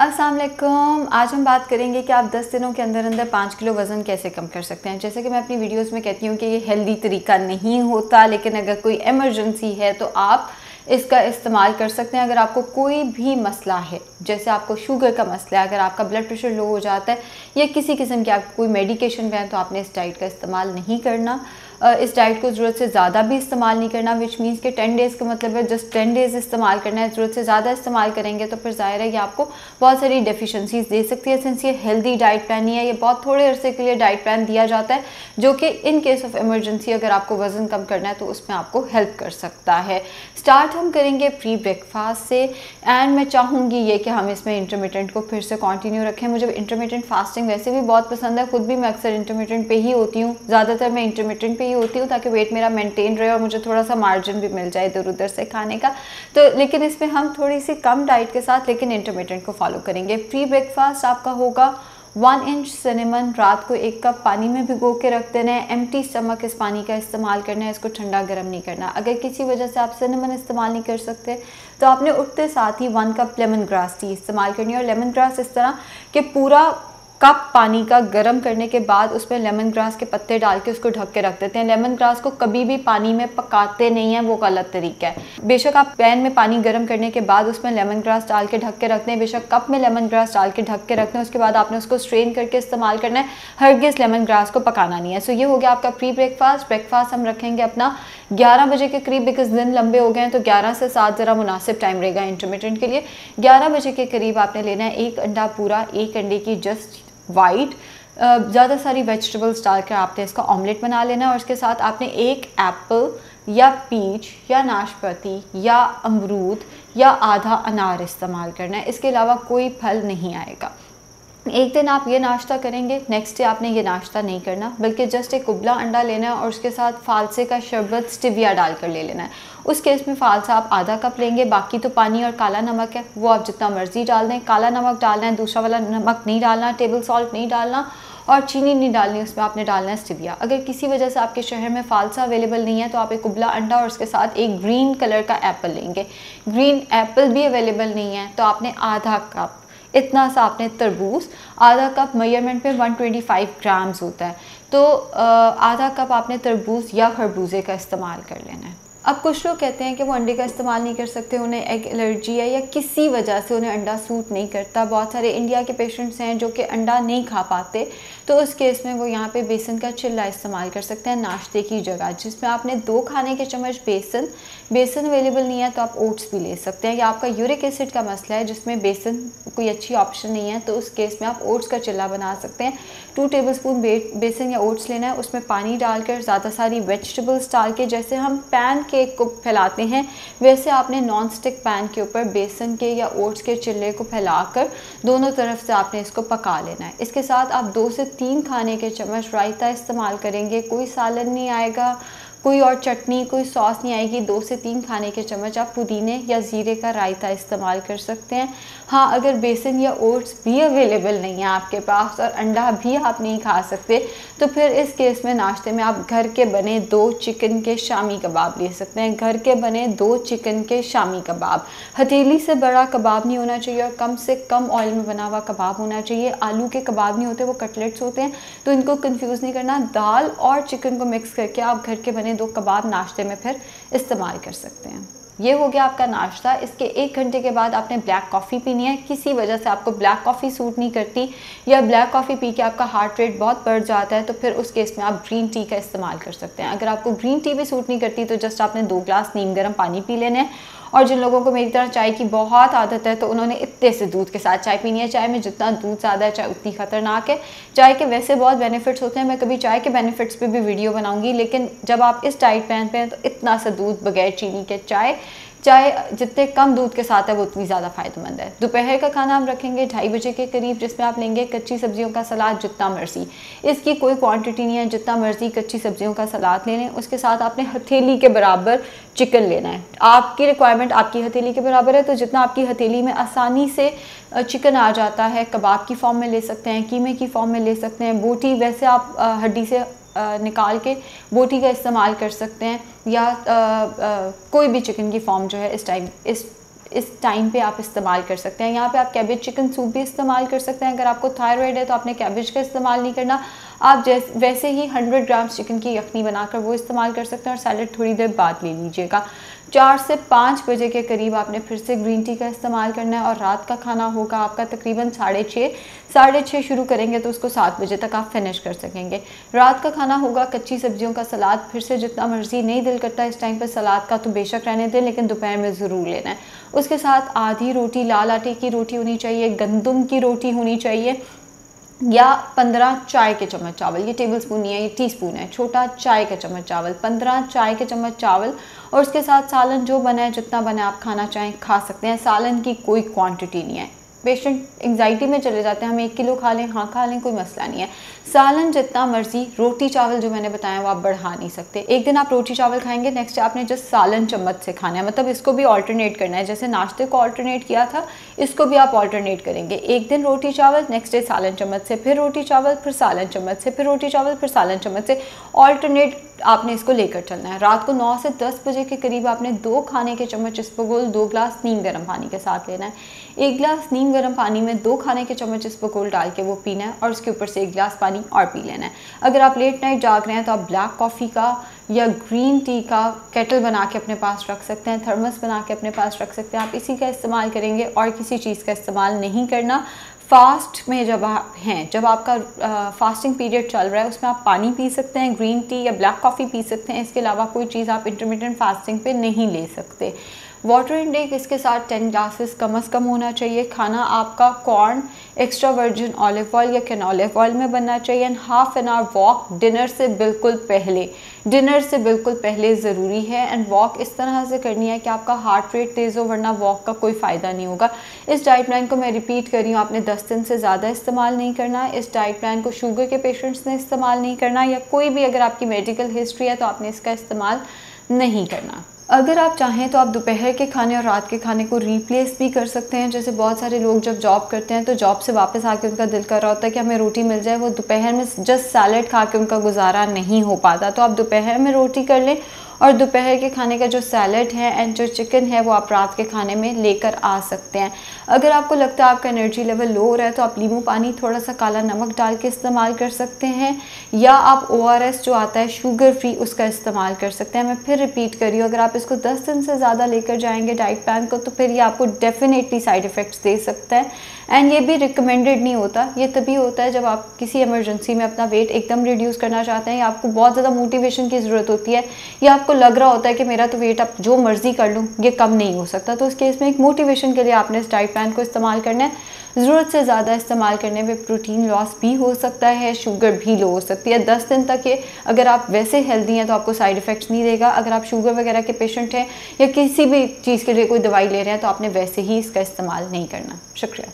अस्सलाम वालेकुम आज हम बात करेंगे कि आप 10 दिनों के अंदर अंदर पाँच किलो वज़न कैसे कम कर सकते हैं। जैसे कि मैं अपनी वीडियोस में कहती हूँ कि ये हेल्दी तरीका नहीं होता, लेकिन अगर कोई इमरजेंसी है तो आप इसका इस्तेमाल कर सकते हैं। अगर आपको कोई भी मसला है, जैसे आपको शुगर का मसला है, अगर आपका ब्लड प्रेशर लो हो जाता है या किसी किस्म की आपको कोई मेडिकेशन पे है तो आपने इस डाइट का इस्तेमाल नहीं करना। इस डाइट को ज़रूरत से ज़्यादा भी इस्तेमाल नहीं करना विच मीन्स के टेन डेज़ का मतलब है जस्ट टेन डेज़ इस्तेमाल करना है, ज़रूरत से ज़्यादा इस्तेमाल करेंगे तो फिर ज़ाहिर है कि आपको बहुत सारी डेफिशेंसीज दे सकती है। सिंस ये हेल्दी डाइट प्लान ही है, ये बहुत थोड़े अरसे के लिए डाइट प्लान दिया जाता है, जो कि इन केस ऑफ़ इमरजेंसी अगर आपको वज़न कम करना है तो उसमें आपको हेल्प कर सकता है। स्टार्ट हम करेंगे प्री ब्रेकफास्ट से एंड मैं चाहूँगी ये कि हम इसमें इंटरमीडियंट को फिर से कंटिन्यू रखें। मुझे इंटरमीडियंट फास्टिंग वैसे भी बहुत पसंद है, खुद भी मैं अक्सर इंटरमीडियंट पे ही होती हूँ। ज़्यादातर मैं इंटरमीडियंट पे ही होती हूँ ताकि वेट मेरा मेंटेन रहे और मुझे थोड़ा सा मार्जिन भी मिल जाए इधर उधर से खाने का। तो लेकिन इसमें हम थोड़ी सी कम डाइट के साथ लेकिन इंटरमीडियंट को फॉलो करेंगे। प्री ब्रेकफास्ट आपका होगा वन इंच सिनेमन रात को एक कप पानी में भिगो के रख देना है। एम स्टमक इस पानी का इस्तेमाल करना है, इसको ठंडा गर्म नहीं करना। अगर किसी वजह से आप सिनेमन इस्तेमाल नहीं कर सकते तो आपने उठते साथ ही one cup lemon grass tea इस्तेमाल करनी है। और लेमन ग्रास इस तरह कि पूरा कप पानी का गर्म करने के बाद उसमें लेमन ग्रास के पत्ते डाल के उसको ढक के रख देते हैं। लेमन ग्रास को कभी भी पानी में पकाते नहीं हैं, वो गलत तरीका है। बेशक आप पैन में पानी गर्म करने के बाद उसमें लेमन ग्रास डाल के ढक के रखते हैं बेशक कप में लेमन ग्रास डाल के ढक के रखते हैं उसके बाद आपने उसको स्ट्रेन करके इस्तेमाल करना है। हरगिज लेमन ग्रास को पकाना नहीं है। सो ये हो गया आपका प्री ब्रेकफास्ट ब्रेकफास्ट हम रखेंगे अपना ग्यारह बजे के करीब बिकॉज़ दिन लंबे हो गए हैं तो ग्यारह से सात ज़रा मुनासिब टाइम रहेगा इंटरमीडियंट के लिए। ग्यारह बजे के करीब आपने लेना है एक अंडा पूरा, एक अंडे की जस्ट वाइट ज़्यादा सारी वेजिटेबल्स डालकर आपने इसका ऑमलेट बना लेना है और इसके साथ आपने एक एप्पल या पीच या नाशपाती या अमरूद या आधा अनार इस्तेमाल करना है। इसके अलावा कोई फल नहीं आएगा। एक दिन आप ये नाश्ता करेंगे नेक्स्ट डे आपने ये नाश्ता नहीं करना, बल्कि जस्ट एक उबला अंडा लेना है और उसके साथ फालसे का शरबत स्टिविया डालकर ले लेना है। उस केस में फालसा आप आधा कप लेंगे, बाकी तो पानी और काला नमक है, वो आप जितना मर्ज़ी डाल दें। काला नमक डालना है, दूसरा वाला नमक नहीं डालना टेबल सॉल्ट नहीं डालना और चीनी नहीं डालनी, उसमें आपने डालना है स्टिविया। अगर किसी वजह से आपके शहर में फालसा अवेलेबल नहीं है तो आप एक उबला अंडा और उसके साथ एक ग्रीन कलर का एप्पल लेंगे। ग्रीन एप्पल भी अवेलेबल नहीं है तो आपने आधा कप इतना सा आपने तरबूज, आधा कप मेयरमेंट में 125 ग्राम्स होता है। तो आधा कप आपने तरबूज या खरबूजे का इस्तेमाल कर लेना है। अब कुछ लोग कहते हैं कि वो अंडे का इस्तेमाल नहीं कर सकते, उन्हें एग एलर्जी है या किसी वजह से उन्हें अंडा सूट नहीं करता। बहुत सारे इंडिया के पेशेंट्स हैं जो कि अंडा नहीं खा पाते तो उस केस में वो यहाँ पे बेसन का चिल्ला इस्तेमाल कर सकते हैं नाश्ते की जगह, जिसमें आपने दो खाने के चम्मच बेसन बेसन अवेलेबल नहीं है तो आप ओट्स भी ले सकते हैं। या आपका यूरिक एसिड का मसला है जिसमें बेसन कोई अच्छी ऑप्शन नहीं है तो उस केस में आप ओट्स का चिल्ला बना सकते हैं। टू टेबल स्पून बेसन या ओट्स लेना है, उसमें पानी डालकर ज़्यादा सारी वेजिटेबल्स डाल के, जैसे हम पैन केक को फैलाते हैं। वैसे आपने नॉन स्टिक पैन के ऊपर बेसन के या ओट्स के चिल्ले को फैलाकर दोनों तरफ़ से आपने इसको पका लेना है। इसके साथ आप दो से तीन खाने के चम्मच रायता इस्तेमाल करेंगे। कोई सालन नहीं आएगा कोई और चटनी, कोई सॉस नहीं आएगी, दो से तीन खाने के चम्मच आप पुदीने या ज़ीरे का रायता इस्तेमाल कर सकते हैं। हाँ अगर बेसन या ओट्स भी अवेलेबल नहीं है आपके पास और अंडा भी आप नहीं खा सकते तो फिर इस केस में नाश्ते में आप घर के बने दो चिकन के शामी कबाब ले सकते हैं। घर के बने दो चिकन के शामी कबाब। हथेली से बड़ा कबाब नहीं होना चाहिए और कम से कम ऑयल में बना हुआ कबाब होना चाहिए। आलू के कबाब नहीं होते, वो कटलेट्स होते हैं तो इनको कन्फ्यूज़ नहीं करना। दाल और चिकन को मिक्स करके आप घर के बने अपने दो कबाब नाश्ते में फिर इस्तेमाल कर सकते हैं। ये हो गया आपका नाश्ता। इसके एक घंटे के बाद आपने ब्लैक कॉफ़ी पीनी है। किसी वजह से आपको ब्लैक कॉफ़ी सूट नहीं करती या ब्लैक कॉफ़ी पी के आपका हार्ट रेट बहुत बढ़ जाता है तो फिर उस केस में आप ग्रीन टी का इस्तेमाल कर सकते हैं। अगर आपको ग्रीन टी भी सूट नहीं करती तो जस्ट आपने दो ग्लास नीम गर्म पानी पी लेना हैं और जिन लोगों को मेरी तरह चाय की बहुत आदत है तो उन्होंने इतने से दूध के साथ चाय पीनी है। चाय में जितना दूध ज़्यादा है, चाय उतनी ख़तरनाक है। चाय के वैसे बहुत बेनिफिट्स होते हैं, मैं कभी चाय के बेनिफिट्स पर भी वीडियो बनाऊँगी, लेकिन जब आप इस डाइट प्लान पे हैं तो इतना सा दूध बगैर चीनी के चाय चाहे जितने कम दूध के साथ है, वो उतनी ज़्यादा फ़ायदेमंद है। दोपहर का खाना हम रखेंगे ढाई बजे के करीब, जिसमें आप लेंगे कच्ची सब्जियों का सलाद, जितना मर्ज़ी। इसकी कोई क्वांटिटी नहीं है, जितना मर्ज़ी कच्ची सब्जियों का सलाद ले लें। उसके साथ आपने हथेली के बराबर चिकन लेना है। आपकी रिक्वायरमेंट आपकी हथेली के बराबर है तो जितना आपकी हथेली में आसानी से चिकन आ जाता है, कबाब की फॉर्म में ले सकते हैं, कीमे की फॉर्म में ले सकते हैं, बोटी, वैसे आप हड्डी से निकाल के बोटी का इस्तेमाल कर सकते हैं। या आ, आ, कोई भी चिकन की फॉर्म जो है इस टाइम इस इस टाइम पे आप इस्तेमाल कर सकते हैं। यहाँ पे आप कैबेज चिकन सूप भी इस्तेमाल कर सकते हैं। अगर आपको थायराइड है तो आपने कैबेज का इस्तेमाल नहीं करना। आप जैसे, वैसे ही 100 ग्राम्स चिकन की यखनी बनाकर वो इस्तेमाल कर सकते हैं और सैलड थोड़ी देर बाद ले लीजिएगा। चार से पाँच बजे के करीब आपने फिर से ग्रीन टी का इस्तेमाल करना है और रात का खाना होगा आपका तकरीबन साढ़े छः साढ़े छः शुरू करेंगे तो उसको सात बजे तक आप फिनिश कर सकेंगे। रात का खाना होगा कच्ची सब्जियों का सलाद, फिर से जितना मर्ज़ी नहीं दिल करता इस टाइम पर सलाद का तो बेशक रहने दें, लेकिन दोपहर में ज़रूर लेना है। उसके साथ आधी रोटी, लाल आटे की रोटी होनी चाहिए, गंदम की रोटी होनी चाहिए या पंद्रह चाय के चम्मच चावल, ये टेबल स्पून नहीं है, ये टी स्पून है, छोटा चाय का चम्मच चावल, पंद्रह चाय के चम्मच चावल और उसके साथ सालन जो बना है, जितना बना आप खाना चाहें, खा सकते हैं। सालन की कोई क्वांटिटी नहीं है। पेशेंट एंगजाइटी में चले जाते हैं, हम एक किलो खा लें हाँ खा लें, कोई मसला नहीं है। सालन जितना मर्ज़ी रोटी चावल जो मैंने बताया वो आप बढ़ा नहीं सकते। एक दिन आप रोटी चावल खाएँगे नेक्स्ट आपने जस्ट सालन चम्मच से खाना है। मतलब इसको भी ऑल्टरनेट करना है। जैसे नाश्ते को ऑल्टरनेट किया था, इसको भी आप ऑल्टरनेट करेंगे। एक दिन रोटी चावल नेक्स्ट डे सालन चम्मच से, फिर रोटी चावल, फिर सालन चम्मच से, फिर रोटी चावल, फिर सालन चम्मच से। ऑल्टरनेट आपने इसको लेकर चलना है। रात को 9 से 10 बजे के करीब आपने दो खाने के चम्मच इसबगोल दो ग्लास नीम गर्म पानी के साथ लेना है। एक गिलास नीम गर्म पानी में दो खाने के चम्मच इसबगोल डाल के वो पीना है और उसके ऊपर से एक गिलास पानी और पी लेना है। अगर आप लेट नाइट जाग रहे हैं तो आप ब्लैक कॉफ़ी का या ग्रीन टी का केटल बना के अपने पास रख सकते हैं, थर्मस बना के अपने पास रख सकते हैं। आप इसी का इस्तेमाल करेंगे और किसी चीज़ का इस्तेमाल नहीं करना। फास्ट में जब आप हैं, जब आपका फास्टिंग पीरियड चल रहा है, उसमें आप पानी पी सकते हैं ग्रीन टी या ब्लैक कॉफ़ी पी सकते हैं, इसके अलावा कोई चीज़ आप इंटरमीडियंट फास्टिंग पे नहीं ले सकते। वाटर इनटेक इसके साथ टेन ग्लासेस कम अज़ कम होना चाहिए। खाना आपका corn extra virgin olive oil या कैन ऑलिव ऑयल में बनना चाहिए। And half an hour walk dinner से बिल्कुल पहले। डिनर से बिल्कुल पहले ज़रूरी है। एंड वॉक इस तरह से करनी है कि आपका हार्ट रेट तेज़ हो, वरना वॉक का कोई फ़ायदा नहीं होगा। इस डाइट प्लान को मैं रिपीट कर रही हूँ। आपने दस दिन से ज़्यादा इस्तेमाल नहीं करना। इस डाइट प्लान को शुगर के पेशेंट्स ने इस्तेमाल नहीं करना। या कोई भी अगर आपकी मेडिकल हिस्ट्री है तो आपने इसका इस्तेमाल नहीं करना। अगर आप चाहें तो आप दोपहर के खाने और रात के खाने को रिप्लेस भी कर सकते हैं। जैसे बहुत सारे लोग जब जॉब करते हैं तो जॉब से वापस आके उनका दिल कर रहा होता है कि हमें रोटी मिल जाए। वो दोपहर में जस्ट सैलड खा के उनका गुजारा नहीं हो पाता। तो आप दोपहर में रोटी कर लें और दोपहर के खाने का जो सैलड है एंड जो चिकन है, वो आप रात के खाने में लेकर आ सकते हैं। अगर आपको लगता है आपका एनर्जी लेवल लो हो रहा है तो आप लीमू पानी थोड़ा सा काला नमक डाल के इस्तेमाल कर सकते हैं, या आप ओआरएस जो आता है शुगर फ्री उसका इस्तेमाल कर सकते हैं। मैं फिर रिपीट करी हूँ, अगर आप इसको दस दिन से ज़्यादा लेकर जाएँगे डाइट प्लान को तो फिर ये आपको डेफिनेटली साइड इफ़ेक्ट्स दे सकता है। एंड ये भी रिकमेंडेड नहीं होता। ये तभी होता है जब आप किसी इमरजेंसी में अपना वेट एकदम रिड्यूस करना चाहते हैं, या आपको बहुत ज़्यादा मोटिवेशन की ज़रूरत होती है, या आपको लग रहा होता है कि मेरा तो वेट अब जो मर्ज़ी कर लूँ, ये कम नहीं हो सकता। तो उस केस में एक मोटिवेशन के लिए आपने इस डाइट प्लान को इस्तेमाल करना है। ज़रूरत से ज़्यादा इस्तेमाल करने में प्रोटीन लॉस भी हो सकता है शुगर भी लो हो सकती है। दस दिन तक ये अगर आप वैसे हेल्दी हैं तो आपको साइड इफ़ेक्ट्स नहीं देगा। अगर आप शुगर वगैरह के पेशेंट हैं या किसी भी चीज़ के लिए कोई दवाई ले रहे हैं तो आपने वैसे ही इसका इस्तेमाल नहीं करना। शुक्रिया।